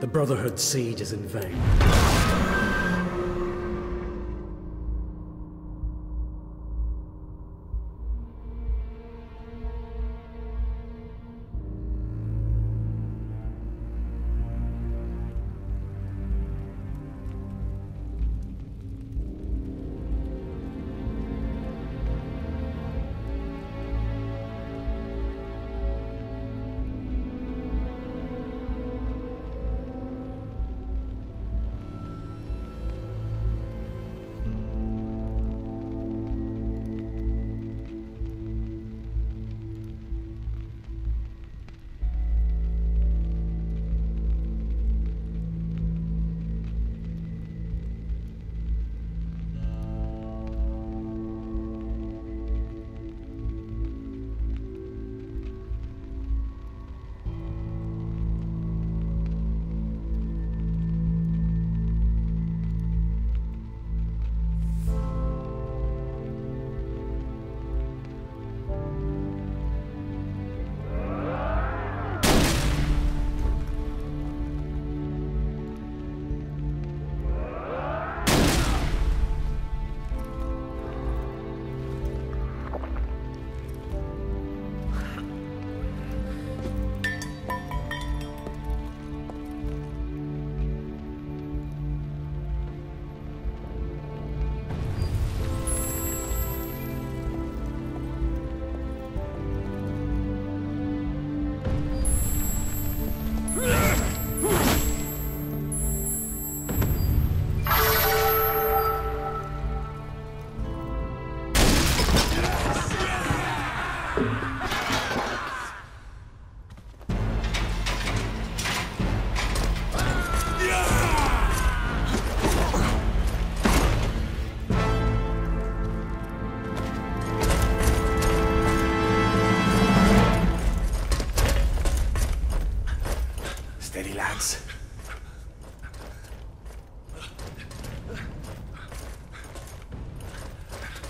The Brotherhood's siege is in vain.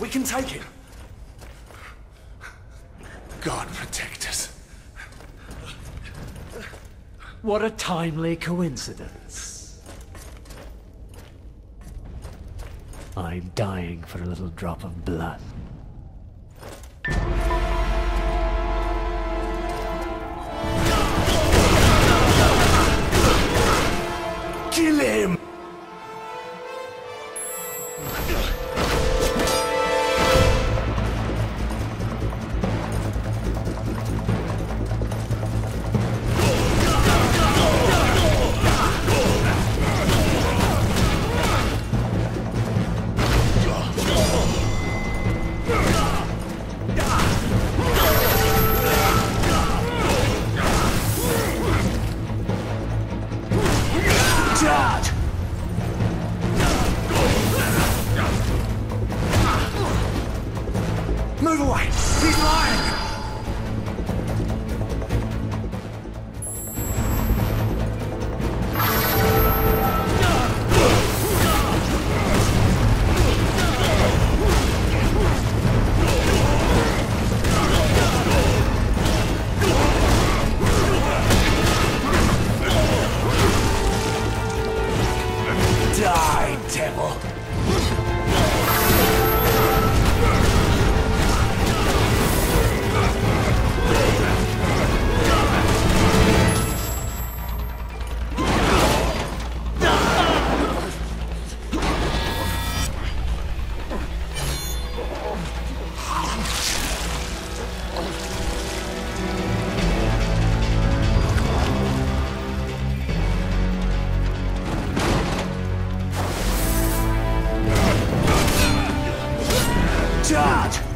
We can take it. God protect us. What a timely coincidence. I'm dying for a little drop of blood. Charge!